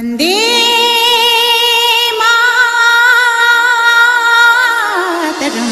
Vande Mataram.